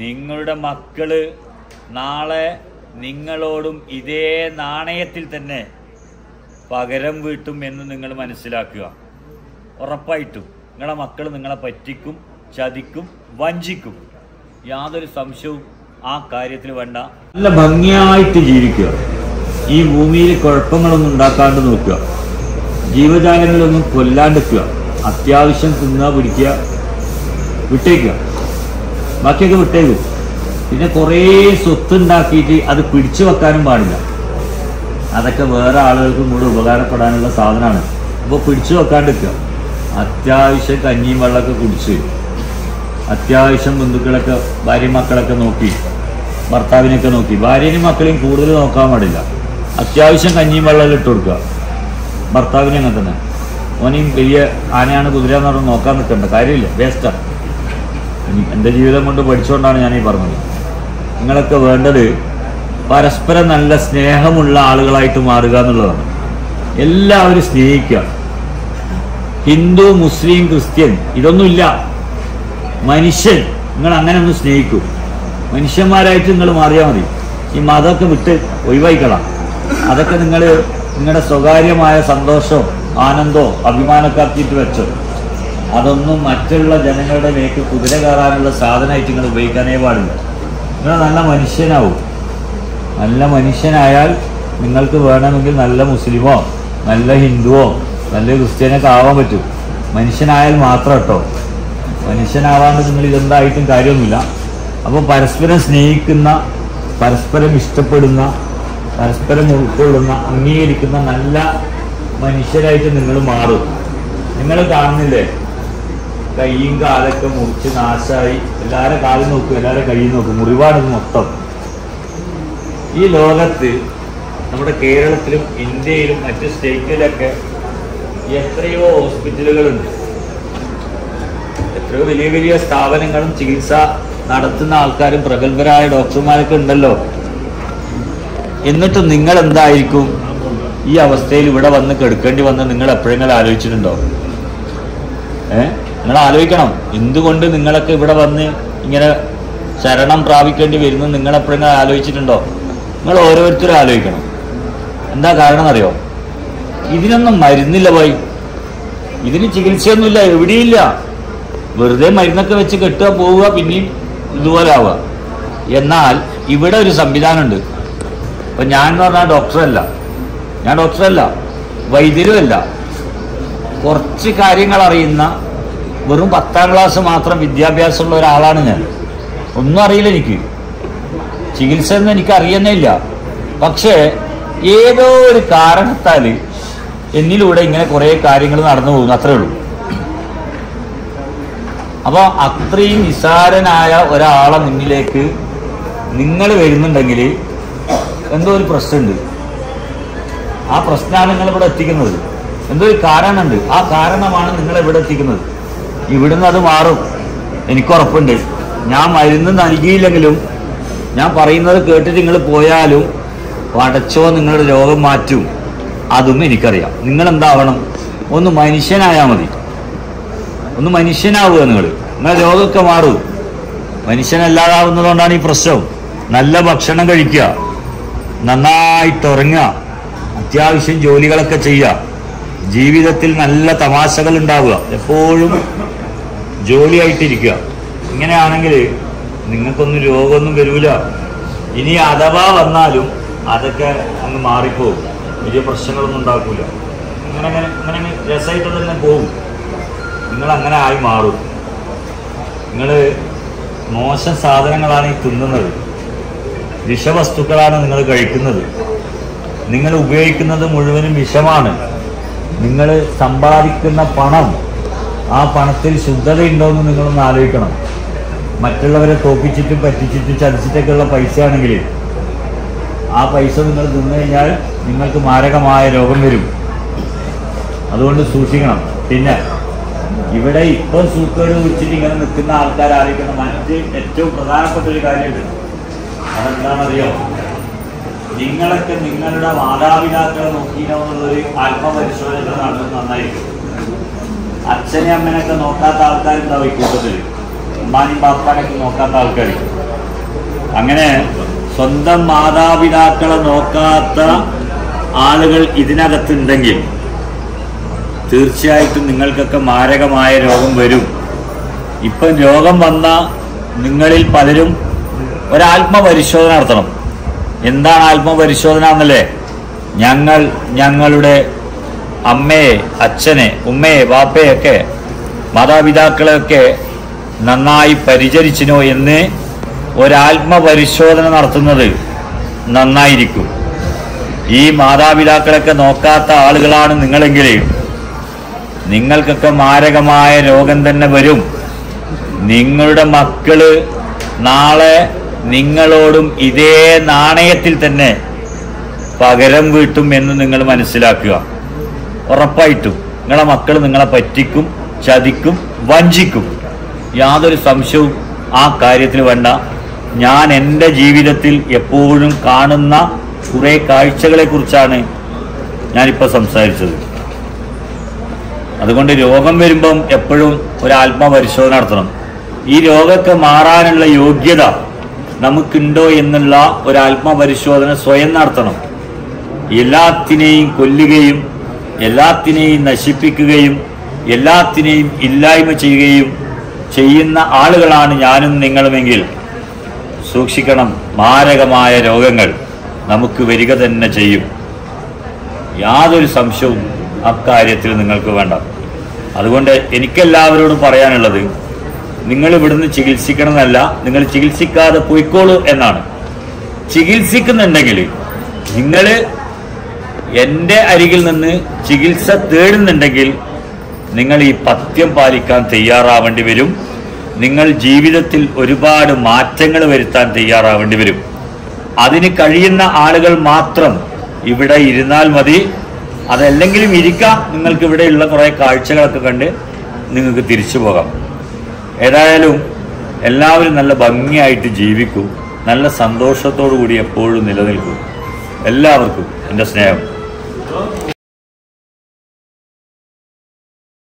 നിങ്ങളുടെ മക്കൾ നാളെ നിങ്ങളോടും ഇതേ നാണയത്തിൽ തന്നെ പകരം വീട്ടും എന്ന് നിങ്ങൾ മനസ്സിലാക്കുക. ഉറപ്പായിട്ടും നിങ്ങളെ മക്കൾ നിങ്ങളെ പറ്റിക്കും ചതിക്കും വഞ്ചിക്കും. യാതൊരു സംശയവും ആ കാര്യത്തിൽ വേണ്ട. നല്ല ഭംഗിയായിട്ട് ജീവിക്കുക. ഈ ഭൂമിയിൽ കുഴപ്പങ്ങളൊന്നും ഉണ്ടാക്കാണ്ട് നോക്കുക. ജീവജാലങ്ങളൊന്നും കൊല്ലാണ്ടിരിക്കുക അത്യാവശ്യം തിന്നുക പിടിക്കുക വിട്ടേക്കുക. ബാക്കിയൊക്കെ വിട്ടേക്ക്. പിന്നെ കുറേ സ്വത്ത് ഉണ്ടാക്കിയിട്ട് അത് പിടിച്ചു വെക്കാനും പാടില്ല. അതൊക്കെ വേറെ ആളുകൾക്കും കൂടെ ഉപകാരപ്പെടാനുള്ള സാധനമാണ്. അപ്പോൾ പിടിച്ചു വെക്കാണ്ടിരിക്കുക. അത്യാവശ്യം കഞ്ഞിയും വെള്ളമൊക്കെ കുടിച്ച് അത്യാവശ്യം ബന്ധുക്കളൊക്കെ ഭാര്യയും മക്കളൊക്കെ നോക്കി ഭർത്താവിനെയൊക്കെ നോക്കി. ഭാര്യയും മക്കളെയും കൂടുതൽ നോക്കാൻ പാടില്ല. അത്യാവശ്യം കഞ്ഞിയും വെള്ളം ഇട്ട് കൊടുക്കുക. ഭർത്താവിനെ അങ്ങനെ തന്നെ. ഓനെയും വലിയ ആനയാണ് കുതിര എന്ന് നോക്കാൻ നിൽക്കേണ്ട. കാര്യമില്ല. വേസ്റ്റാണ് എന്റെ ജീവിതം കൊണ്ട് പഠിച്ചുകൊണ്ടാണ് ഞാൻ ഈ പറഞ്ഞത്. നിങ്ങളൊക്കെ വേണ്ടത് പരസ്പരം നല്ല സ്നേഹമുള്ള ആളുകളായിട്ട് മാറുക എന്നുള്ളതാണ്. എല്ലാവരും സ്നേഹിക്കുക. ഹിന്ദു മുസ്ലിം ക്രിസ്ത്യൻ ഇതൊന്നുമില്ല. മനുഷ്യൻ നിങ്ങൾ അങ്ങനെ ഒന്ന് സ്നേഹിക്കൂ. മനുഷ്യന്മാരായിട്ട് നിങ്ങൾ മാറിയാൽ മതി. ഈ മതമൊക്കെ വിട്ട് ഒഴിവായിക്കളാം. അതൊക്കെ നിങ്ങൾ നിങ്ങളുടെ സ്വകാര്യമായ സന്തോഷവും ആനന്ദവും അഭിമാനക്കാർത്തിയിട്ട് വെച്ചോ. അതൊന്നും മറ്റുള്ള ജനങ്ങളുടെ മേക്ക് കുതിര കയറാനുള്ള സാധനമായിട്ട് നിങ്ങൾ ഉപയോഗിക്കാനേ പാടില്ല. നിങ്ങൾ നല്ല മനുഷ്യനാവും. നല്ല മനുഷ്യനായാൽ നിങ്ങൾക്ക് വേണമെങ്കിൽ നല്ല മുസ്ലിമോ നല്ല ഹിന്ദുവോ നല്ല ക്രിസ്ത്യനൊക്കെ ആവാൻ പറ്റും. മനുഷ്യനായാൽ മാത്രം കേട്ടോ. മനുഷ്യനാവാണ്ട് നിങ്ങൾ ഇതെന്തായിട്ടും കാര്യമൊന്നുമില്ല. അപ്പോൾ പരസ്പരം സ്നേഹിക്കുന്ന പരസ്പരം ഇഷ്ടപ്പെടുന്ന പരസ്പരം ഉൾക്കൊള്ളുന്ന അംഗീകരിക്കുന്ന നല്ല മനുഷ്യരായിട്ട് നിങ്ങൾ മാറും. നിങ്ങൾ കാണുന്നില്ലേ? കൈയും കാലൊക്കെ മുറിച്ച് നാശമായി എല്ലാവരും കാലും നോക്കും എല്ലാവരും കൈ നോക്കും. മുറിവാണ് മൊത്തം. ഈ ലോകത്ത് നമ്മുടെ കേരളത്തിലും ഇന്ത്യയിലും മറ്റ് സ്റ്റേറ്റിലൊക്കെ എത്രയോ ഹോസ്പിറ്റലുകളുണ്ട്. എത്രയോ വലിയ വലിയ സ്ഥാപനങ്ങളും ചികിത്സ നടത്തുന്ന ആൾക്കാരും പ്രഗത്ഭരായ ഡോക്ടർമാരൊക്കെ ഉണ്ടല്ലോ. എന്നിട്ടും നിങ്ങൾ എന്തായിരിക്കും ഈ അവസ്ഥയിൽ ഇവിടെ വന്ന് കെടുക്കേണ്ടി വന്ന് നിങ്ങൾ എപ്പോഴെങ്കിലും ആലോചിച്ചിട്ടുണ്ടോ? ഏ? നിങ്ങൾ ആലോചിക്കണം എന്തുകൊണ്ട് നിങ്ങളൊക്കെ ഇവിടെ വന്ന് ഇങ്ങനെ ശരണം പ്രാപിക്കേണ്ടി വരുന്നു? നിങ്ങളെപ്പോഴെങ്കിലും ആലോചിച്ചിട്ടുണ്ടോ? നിങ്ങൾ ഓരോരുത്തരും ആലോചിക്കണം. എന്താ കാരണം അറിയോ? ഇതിനൊന്നും മരുന്നില്ല പോയി. ഇതിന് ചികിത്സയൊന്നുമില്ല എവിടെയില്ല. വെറുതെ മരുന്നൊക്കെ വെച്ച് കെട്ടുക പോവുക പിന്നെയും ഇതുപോലെ ആവുക. എന്നാൽ ഇവിടെ ഒരു സംവിധാനമുണ്ട്. അപ്പം ഞാൻ എന്ന് പറഞ്ഞാൽ ഡോക്ടറല്ല. ഞാൻ ഡോക്ടറല്ല. വൈദ്യരുമല്ല. കുറച്ച് കാര്യങ്ങൾ അറിയുന്ന വെറും പത്താം ക്ലാസ് മാത്രം വിദ്യാഭ്യാസമുള്ള ഒരാളാണ് ഞാൻ. ഒന്നും അറിയില്ല എനിക്ക്. ചികിത്സ എന്ന് എനിക്ക് അറിയുന്നേ ഇല്ല. പക്ഷേ ഏതോ ഒരു കാരണത്താൽ എന്നിലൂടെ ഇങ്ങനെ കുറേ കാര്യങ്ങൾ നടന്നു പോകുന്നു അത്രേ ഉള്ളൂ. അപ്പോൾ അത്രയും നിസാരനായ ഒരാളെ മുന്നിലേക്ക് നിങ്ങൾ വരുന്നുണ്ടെങ്കിൽ എന്തോ ഒരു പ്രശ്നമുണ്ട്. ആ പ്രശ്നമാണ് നിങ്ങൾ ഇവിടെ എത്തിക്കുന്നത്. എന്തോ ഒരു കാരണമുണ്ട്. ആ കാരണമാണ് നിങ്ങൾ ഇവിടെ എത്തിക്കുന്നത്. ഇവിടുന്ന് അത് മാറും. എനിക്കുറപ്പുണ്ട്. ഞാൻ മരുന്ന് നൽകിയില്ലെങ്കിലും ഞാൻ പറയുന്നത് കേട്ടിട്ട് നിങ്ങൾ പോയാലും പടച്ചോ നിങ്ങളുടെ രോഗം മാറ്റും. അതും എനിക്കറിയാം. നിങ്ങൾ എന്താവണം ഒന്ന് മനുഷ്യനായാൽ മതി. ഒന്ന് മനുഷ്യനാവുക നിങ്ങൾ. നിങ്ങളുടെ രോഗമൊക്കെ മാറും. മനുഷ്യനല്ലാതാവുന്നതുകൊണ്ടാണ് ഈ പ്രശ്നം. നല്ല ഭക്ഷണം കഴിക്കുക. നന്നായിട്ട് ഉറങ്ങുക. അത്യാവശ്യം ജോലികളൊക്കെ ചെയ്യുക. ജീവിതത്തിൽ നല്ല തമാശകൾ ഉണ്ടാവുക. എപ്പോഴും ജോലിയായിട്ടിരിക്കുക. ഇങ്ങനെയാണെങ്കിൽ നിങ്ങൾക്കൊന്നും രോഗമൊന്നും വരൂല. ഇനി അഥവാ വന്നാലും അതൊക്കെ അങ്ങ് മാറിപ്പോകും വലിയ പ്രശ്നങ്ങളൊന്നും ഉണ്ടാക്കൂല. അങ്ങനെ അങ്ങനെ അങ്ങനെ അങ്ങ് രസമായിട്ട് തന്നെ പോകും നിങ്ങൾ അങ്ങനെ ആയി മാറും. നിങ്ങൾ മോശം സാധനങ്ങളാണ് ഈ തിന്നുന്നത്. വിഷവസ്തുക്കളാണ് നിങ്ങൾ കഴിക്കുന്നത്. നിങ്ങൾ ഉപയോഗിക്കുന്നത് മുഴുവനും വിഷമാണ്. നിങ്ങൾ സമ്പാദിക്കുന്ന പണം ആ പണത്തിൽ ശുദ്ധതയുണ്ടോ എന്ന് നിങ്ങളൊന്ന് ആലോചിക്കണം. മറ്റുള്ളവരെ തോപ്പിച്ചിട്ടും പറ്റിച്ചിട്ടും ചതിച്ചിട്ടൊക്കെയുള്ള പൈസ ആണെങ്കിൽ ആ പൈസ നിങ്ങൾ തിന്നു കഴിഞ്ഞാൽ നിങ്ങൾക്ക് മാരകമായ രോഗം വരും. അതുകൊണ്ട് സൂക്ഷിക്കണം. പിന്നെ ഇവിടെ ഇപ്പം സൂക്കേട് വെച്ചിട്ട് ഇങ്ങനെ നിൽക്കുന്ന ആൾക്കാർ ആലോചിക്കണം. മറ്റ് ഏറ്റവും പ്രധാനപ്പെട്ട ഒരു കാര്യമുണ്ട്. അതെന്താണെന്നറിയോ? നിങ്ങളൊക്കെ നിങ്ങളുടെ മാതാപിതാക്കളെ നോക്കിയോ എന്നുള്ളൊരു ആത്മപരിശോധന നടത്തുന്നത് നന്നായിരിക്കും. അച്ഛനെ അമ്മനൊക്കെ നോക്കാത്ത ആൾക്കാരുണ്ടാവും ഈ കൂട്ടത്തിൽ ഉമ്മാനും ബാപ്പാനൊക്കെ നോക്കാത്ത ആൾക്കാർ അങ്ങനെ സ്വന്തം മാതാപിതാക്കളെ നോക്കാത്ത ആളുകൾ ഇതിനകത്തുണ്ടെങ്കിൽ തീർച്ചയായിട്ടും നിങ്ങൾക്കൊക്കെ മാരകമായ രോഗം വരും. ഇപ്പം രോഗം വന്ന നിങ്ങളിൽ പലരും ഒരാത്മപരിശോധന നടത്തണം. എന്താണ് ആത്മപരിശോധന എന്നല്ലേ? ഞങ്ങൾ ഞങ്ങളുടെ അമ്മയെ അച്ഛനെ ഉമ്മയെ വാപ്പയൊക്കെ മാതാപിതാക്കളെയൊക്കെ നന്നായി പരിചരിച്ചിനോ എന്ന് ഒരാത്മപരിശോധന നടത്തുന്നത് നന്നായിരിക്കും. ഈ മാതാപിതാക്കളൊക്കെ നോക്കാത്ത ആളുകളാണ് നിങ്ങളെങ്കിൽ. നിങ്ങൾക്കൊക്കെ മാരകമായ രോഗം തന്നെ വരും. നിങ്ങളുടെ മക്കൾ നാളെ നിങ്ങളോടും ഇതേ നാണയത്തിൽ തന്നെ പകരം വീട്ടും എന്ന് നിങ്ങൾ മനസ്സിലാക്കുക. ഉറപ്പായിട്ടും നിങ്ങളെ മക്കൾ നിങ്ങളെ പറ്റിക്കും ചതിക്കും വഞ്ചിക്കും. യാതൊരു സംശയവും ആ കാര്യത്തിൽ വേണ്ട. ഞാൻ എന്റെ ജീവിതത്തിൽ എപ്പോഴും കാണുന്ന കുറേ കാഴ്ചകളെ കുറിച്ചാണ് ഞാനിപ്പോൾ സംസാരിച്ചത്. അതുകൊണ്ട് രോഗം വരുമ്പം എപ്പോഴും ഒരു ആത്മപരിശോധന നടത്തണം. ഈ രോഗമൊക്കെ മാറാനുള്ള യോഗ്യത നമുക്കുണ്ടോ എന്നുള്ള ഒരു ആത്മപരിശോധന സ്വയം നടത്തണം. എല്ലാത്തിനെയും കൊല്ലുകയും എല്ലാത്തിനെയും നശിപ്പിക്കുകയും എല്ലാത്തിനെയും ഇല്ലായ്മ ചെയ്യുകയും ചെയ്യുന്ന ആളുകളാണ് ഞാനും നിങ്ങളുമെങ്കിൽ സൂക്ഷിക്കണം മാരകമായ രോഗങ്ങൾ നമുക്ക് വരിക തന്നെ ചെയ്യും. യാതൊരു സംശയവും അക്കാര്യത്തിൽ നിങ്ങൾക്ക് വേണ്ട. അതുകൊണ്ട് എനിക്കെല്ലാവരോടും പറയാനുള്ളത് നിങ്ങൾ ഇവിടുന്ന് ചികിത്സിക്കണമെന്നല്ല നിങ്ങൾ ചികിത്സിക്കാതെ പോയിക്കോളൂ എന്നാണ്. ചികിത്സിക്കുന്നുണ്ടെങ്കിൽ നിങ്ങൾ എന്റെ അരികിൽ നിന്ന് ചികിത്സ തേടുന്നുണ്ടെങ്കിൽ നിങ്ങൾ ഈ പഥ്യം പാലിക്കാൻ തയ്യാറാവേണ്ടി വരും. നിങ്ങൾ ജീവിതത്തിൽ ഒരുപാട് മാറ്റങ്ങൾ വരുത്താൻ തയ്യാറാവേണ്ടി വരും. അതിന് കഴിയുന്ന ആളുകൾ മാത്രം ഇവിടെ ഇരുന്നാൽ മതി. അതല്ലെങ്കിലും ഇരിക്കാം. നിങ്ങൾക്ക് ഇവിടെയുള്ള കുറേ കാഴ്ചകളൊക്കെ കണ്ട് നിങ്ങൾക്ക് തിരിച്ചു പോകാം. ഏതായാലും എല്ലാവരും നല്ല ഭംഗിയായിട്ട് ജീവിക്കൂ. നല്ല സന്തോഷത്തോടു കൂടി എപ്പോഴും നിലനിൽക്കൂ. എല്ലാവർക്കും എന്റെ സ്നേഹം.